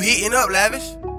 You Heating up, lavish.